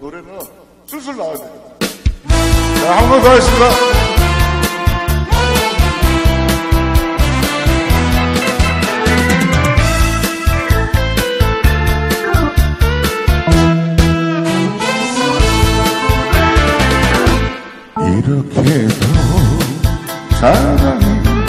노래는 술술 나와야 돼요. 자, 한 번 더 하겠습니다. 이렇게도 사랑이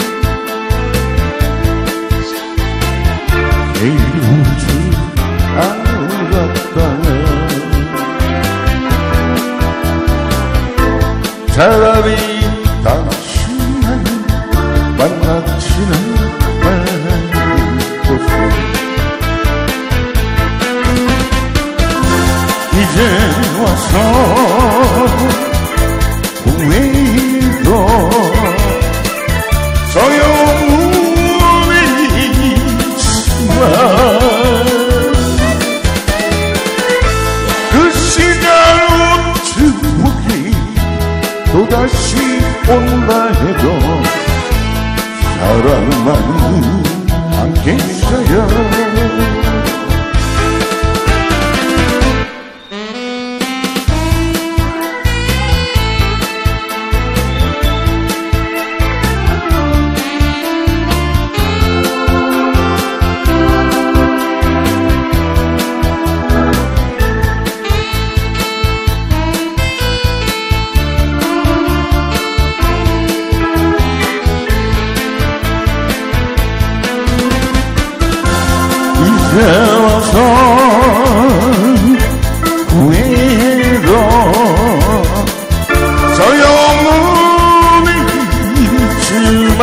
차라리 당신을 만났지는 말고서 이제 와서 다시 온다 해도 사랑만 안겠어요 와서 후회도 소용은 있지만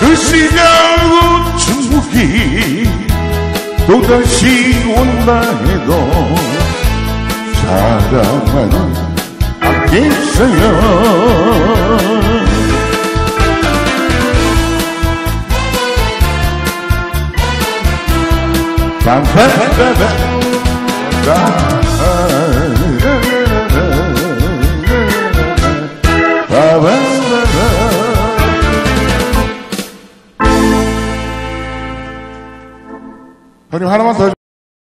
그 시간 우측이 또다시 온다 해도 사랑은 안겠어요 형님 하나만 더